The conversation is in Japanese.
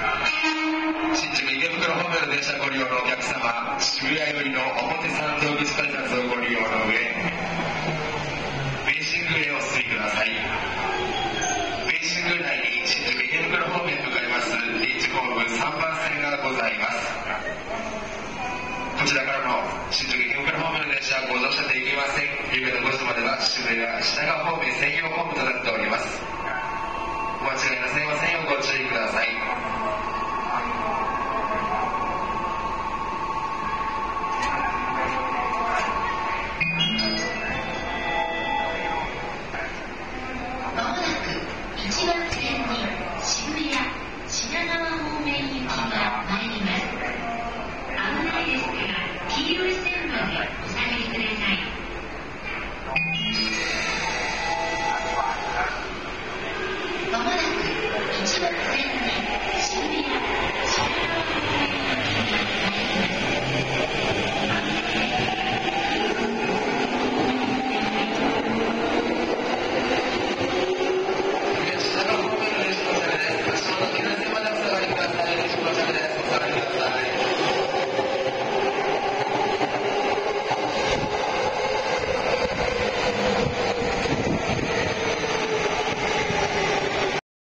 新宿池袋方面の電車ご利用のお客様渋谷寄りの表参道口改札をご利用の上ベーシングへお進みください。ベーシング内に新宿池袋方面へ向かいますリーチホーム3番線がございます。こちらからの新宿池袋方面の電車はご乗車できません。夕方5時までは渋谷品川方面専用ホームとなっております。